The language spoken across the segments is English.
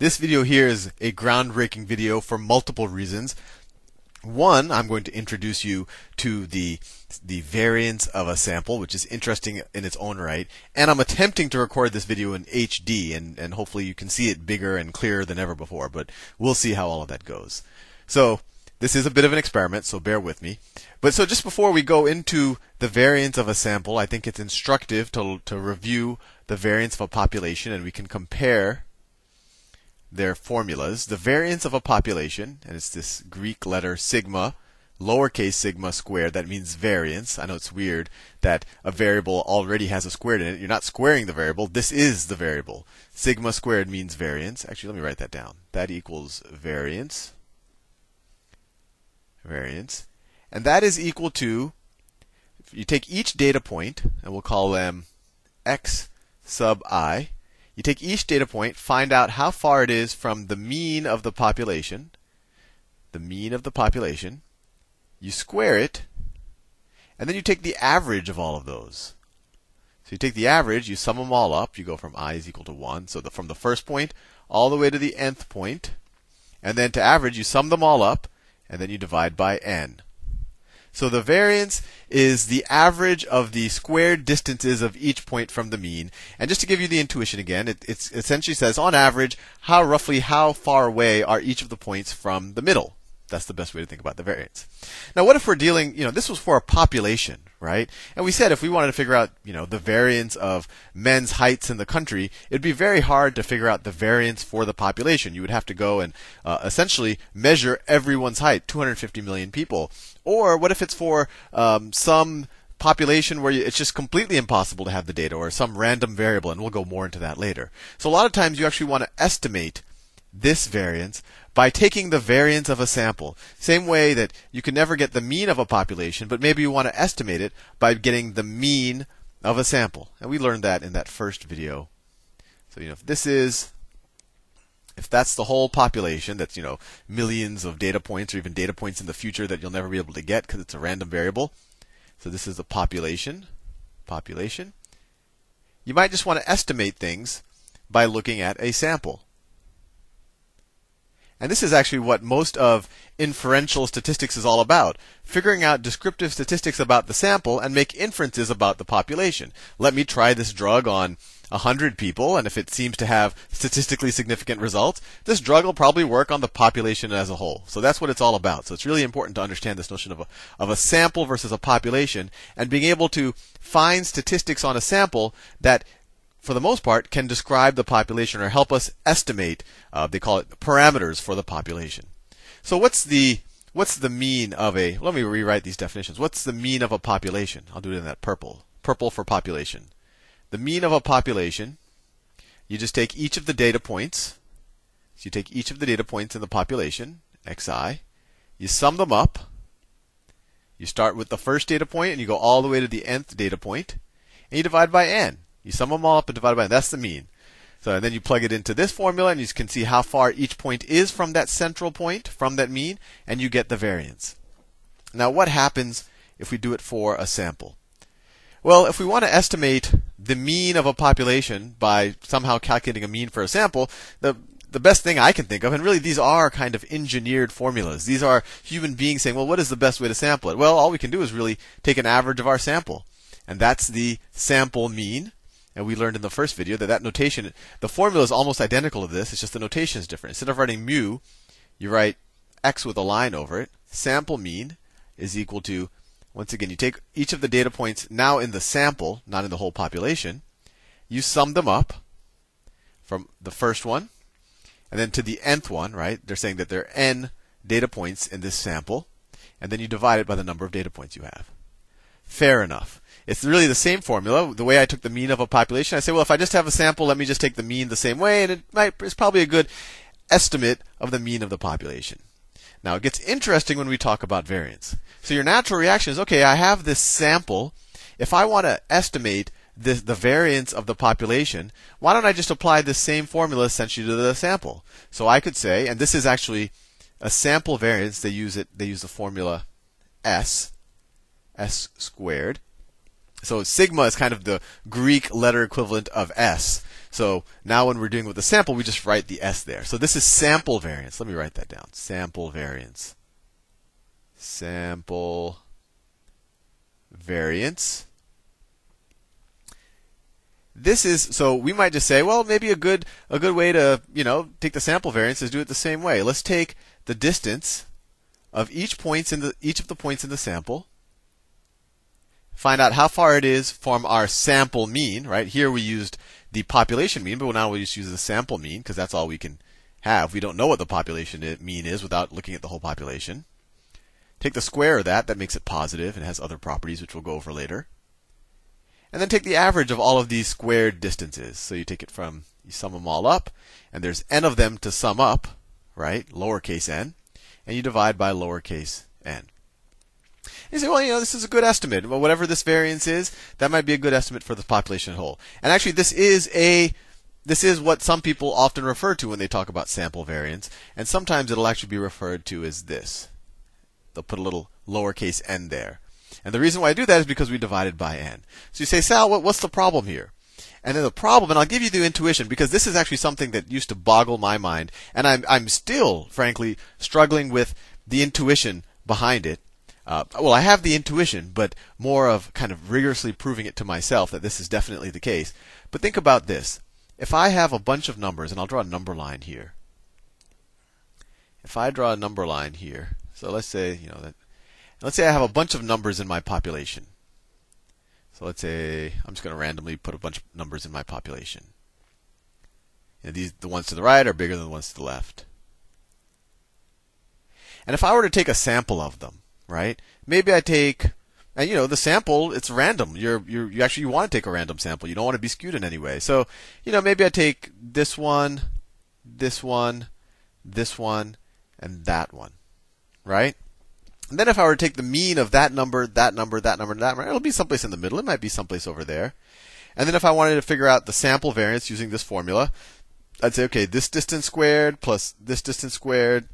This video here is a groundbreaking video for multiple reasons. One, I'm going to introduce you to the the variance of a sample, which is interesting in its own right. And I'm attempting to record this video in HD, and, and hopefully you can see it bigger and clearer than ever before, but we'll see how all of that goes. So, this is a bit of an experiment, so bear with me. But so just before we go into the variance of a sample, I think it's instructive to, to review the variance of a population, and we can compare their formulas. The variance of a population, and it's this Greek letter sigma, lowercase sigma squared, that means variance. I know it's weird that a variable already has a squared in it. You're not squaring the variable, this is the variable. Sigma squared means variance. Actually, let me write that down. That equals variance. Variance. And that is equal to, you take each data point, and we'll call them x sub i, you take each data point, find out how far it is from the mean of the population, the mean of the population, you square it, and then you take the average of all of those. So you take the average, you sum them all up, you go from i is equal to 1, so the, from the first point all the way to the nth point, and then to average, you sum them all up, and then you divide by n. So the variance is the average of the squared distances of each point from the mean. And just to give you the intuition again, it essentially says on average how roughly how far away are each of the points from the middle. That's the best way to think about the variance. Now, what if we're dealing, you know, this was for a population, right? And we said if we wanted to figure out, you know, the variance of men's heights in the country, it'd be very hard to figure out the variance for the population. You would have to go and uh, essentially measure everyone's height, 250 million people. Or what if it's for um, some population where it's just completely impossible to have the data, or some random variable, and we'll go more into that later. So a lot of times you actually want to estimate this variance by taking the variance of a sample. Same way that you can never get the mean of a population, but maybe you want to estimate it by getting the mean of a sample. And we learned that in that first video. So, you know, if this is if that's the whole population, that's, you know, millions of data points or even data points in the future that you'll never be able to get because it's a random variable. So this is the population, population. You might just want to estimate things by looking at a sample. And this is actually what most of inferential statistics is all about figuring out descriptive statistics about the sample and make inferences about the population. Let me try this drug on 100 people, and if it seems to have statistically significant results, this drug will probably work on the population as a whole. So that's what it's all about. So it's really important to understand this notion of a, of a sample versus a population and being able to find statistics on a sample that for the most part, can describe the population or help us estimate. Uh, they call it parameters for the population. So what's the what's the mean of a? Let me rewrite these definitions. What's the mean of a population? I'll do it in that purple. Purple for population. The mean of a population. You just take each of the data points. So you take each of the data points in the population, xi. You sum them up. You start with the first data point and you go all the way to the nth data point, and you divide by n. You sum them all up and divide by. That's the mean. So and then you plug it into this formula, and you can see how far each point is from that central point, from that mean, and you get the variance. Now, what happens if we do it for a sample? Well, if we want to estimate the mean of a population by somehow calculating a mean for a sample, the the best thing I can think of, and really these are kind of engineered formulas. These are human beings saying, well, what is the best way to sample it? Well, all we can do is really take an average of our sample. And that's the sample mean. And we learned in the first video that that notation, the formula is almost identical to this. It's just the notation is different. Instead of writing mu, you write x with a line over it. Sample mean is equal to, once again, you take each of the data points now in the sample, not in the whole population. You sum them up from the first one, and then to the nth one, right? They're saying that there are n data points in this sample, and then you divide it by the number of data points you have. Fair enough. It's really the same formula. The way I took the mean of a population, I say, well, if I just have a sample, let me just take the mean the same way, and it might, it's probably a good estimate of the mean of the population. Now, it gets interesting when we talk about variance. So your natural reaction is, okay, I have this sample. If I want to estimate the, the variance of the population, why don't I just apply the same formula essentially to the sample? So I could say, and this is actually a sample variance. They use it. They use the formula S, S squared. So sigma is kind of the Greek letter equivalent of S. So now when we're doing with the sample, we just write the S there. So this is sample variance. Let me write that down. Sample variance. Sample variance. This is so we might just say, well, maybe a good a good way to, you know, take the sample variance is do it the same way. Let's take the distance of each points in the each of the points in the sample. Find out how far it is from our sample mean, right? Here we used the population mean, but now we just use the sample mean because that's all we can have. We don't know what the population mean is without looking at the whole population. Take the square of that, that makes it positive and has other properties which we'll go over later. And then take the average of all of these squared distances. So you take it from, you sum them all up, and there's n of them to sum up, right? Lowercase n. And you divide by lowercase n. You say, well, you know, this is a good estimate. Well, whatever this variance is, that might be a good estimate for the population whole. And actually, this is a this is what some people often refer to when they talk about sample variance, and sometimes it'll actually be referred to as this. They'll put a little lowercase n there. And the reason why I do that is because we divided by n. So you say, Sal, what, what's the problem here? And then the problem, and I'll give you the intuition because this is actually something that used to boggle my mind, and I'm I'm still, frankly, struggling with the intuition behind it. Uh, well, I have the intuition, but more of kind of rigorously proving it to myself that this is definitely the case. But think about this. If I have a bunch of numbers, and I'll draw a number line here. If I draw a number line here, so let's say, you know, that, let's say I have a bunch of numbers in my population. So let's say I'm just going to randomly put a bunch of numbers in my population. Know, these the ones to the right are bigger than the ones to the left. And if I were to take a sample of them, right? Maybe I take, and you know, the sample it's random. You're you you actually you want to take a random sample. You don't want to be skewed in any way. So, you know, maybe I take this one, this one, this one, and that one, right? And then if I were to take the mean of that number, that number, that number, that number, it'll be someplace in the middle. It might be someplace over there. And then if I wanted to figure out the sample variance using this formula, I'd say, okay, this distance squared plus this distance squared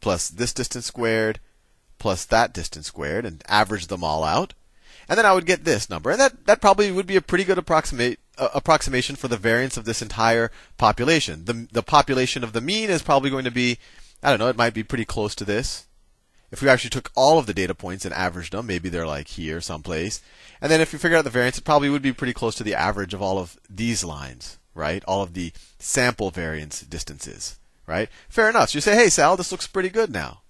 plus this distance squared plus that distance squared and average them all out. And then I would get this number. And that, that probably would be a pretty good approximate, uh, approximation for the variance of this entire population. The, the population of the mean is probably going to be, I don't know, it might be pretty close to this. If we actually took all of the data points and averaged them, maybe they're like here someplace. And then if you figure out the variance, it probably would be pretty close to the average of all of these lines, right? All of the sample variance distances, right? Fair enough. So you say, hey, Sal, this looks pretty good now.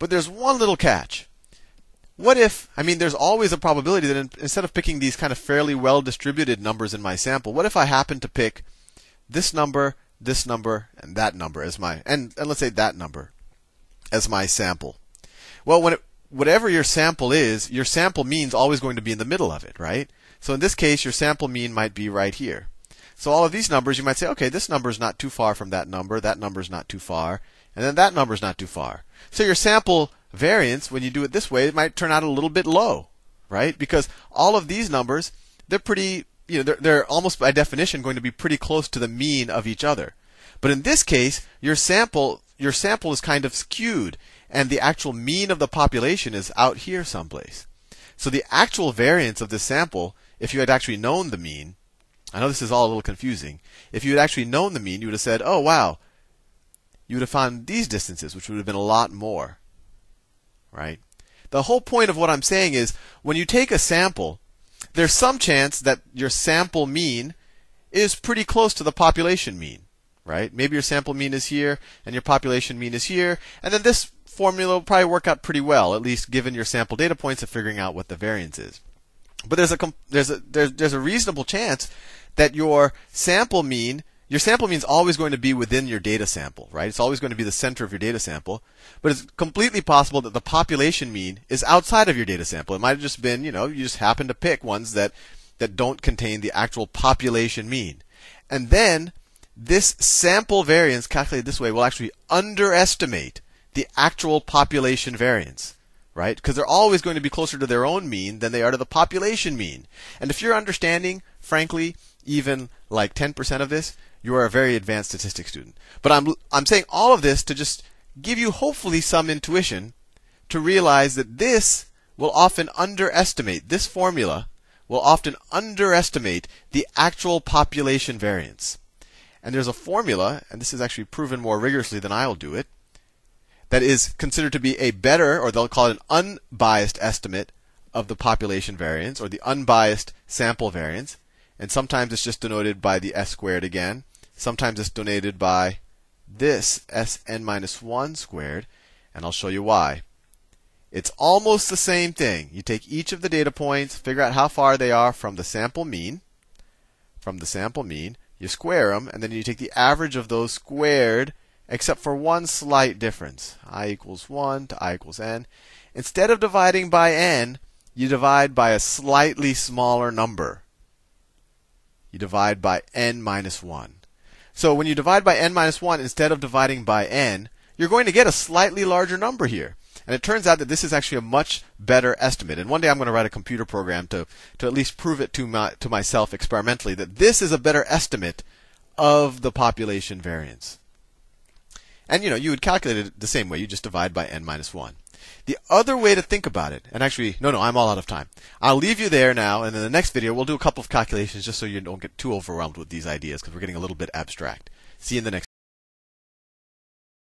But there's one little catch. What if, I mean, there's always a probability that in, instead of picking these kind of fairly well distributed numbers in my sample, what if I happen to pick this number, this number, and that number as my, and, and let's say that number as my sample? Well, when it, whatever your sample is, your sample mean's always going to be in the middle of it, right? So in this case, your sample mean might be right here. So all of these numbers, you might say, okay, this number is not too far from that number, that number is not too far, and then that number is not too far. So your sample variance, when you do it this way, it might turn out a little bit low, right? Because all of these numbers, they're pretty, you know, they're, they're almost by definition going to be pretty close to the mean of each other. But in this case, your sample, your sample is kind of skewed and the actual mean of the population is out here someplace. So the actual variance of this sample, if you had actually known the mean, I know this is all a little confusing. If you had actually known the mean, you would have said, oh wow, you would have found these distances, which would have been a lot more. Right? The whole point of what I'm saying is when you take a sample, there's some chance that your sample mean is pretty close to the population mean. Right? Maybe your sample mean is here and your population mean is here, and then this formula will probably work out pretty well, at least given your sample data points of figuring out what the variance is. But there's a there's a there's, there's a reasonable chance that your sample mean your sample mean is always going to be within your data sample, right? It's always going to be the center of your data sample. But it's completely possible that the population mean is outside of your data sample. It might have just been, you know, you just happen to pick ones that that don't contain the actual population mean. And then this sample variance calculated this way will actually underestimate the actual population variance, right? Because they're always going to be closer to their own mean than they are to the population mean. And if you're understanding, frankly, even like 10% of this, you are a very advanced statistics student. But I'm I'm saying all of this to just give you hopefully some intuition to realize that this will often underestimate this formula will often underestimate the actual population variance. And there's a formula, and this is actually proven more rigorously than I'll do it, that is considered to be a better, or they'll call it an unbiased estimate of the population variance, or the unbiased sample variance. And sometimes it's just denoted by the s squared again. Sometimes it's denoted by this Sn minus 1 squared, and I'll show you why. It's almost the same thing. You take each of the data points, figure out how far they are from the sample mean, from the sample mean, you square them, and then you take the average of those squared, except for one slight difference. i equals 1 to i equals n. Instead of dividing by n, you divide by a slightly smaller number. You divide by n minus 1. So when you divide by n minus 1 instead of dividing by n, you're going to get a slightly larger number here. And it turns out that this is actually a much better estimate. And one day I'm going to write a computer program to, to at least prove it to, my, to myself experimentally that this is a better estimate of the population variance. And you know, you would calculate it the same way. You just divide by n minus 1. The other way to think about it, and actually, no, no, I'm all out of time. I'll leave you there now, and in the next video, we'll do a couple of calculations just so you don't get too overwhelmed with these ideas because we're getting a little bit abstract. See you in the next